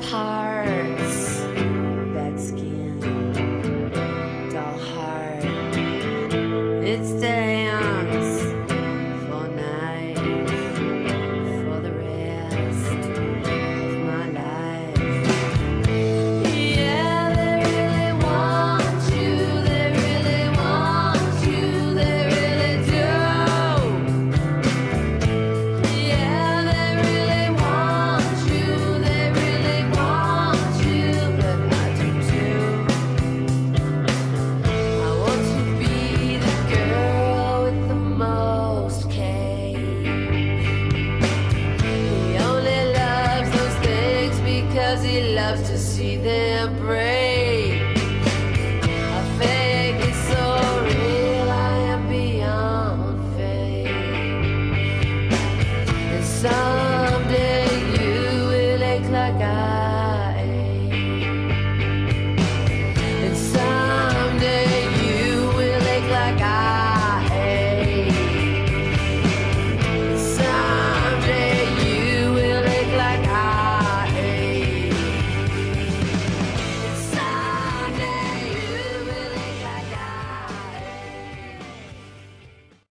apart. Cause to see them break